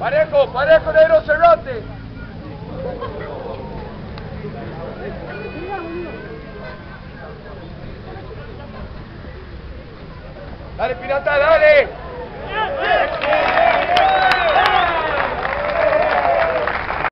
Parejo, parejo, negro, cerrate. Dale, Pirata, dale.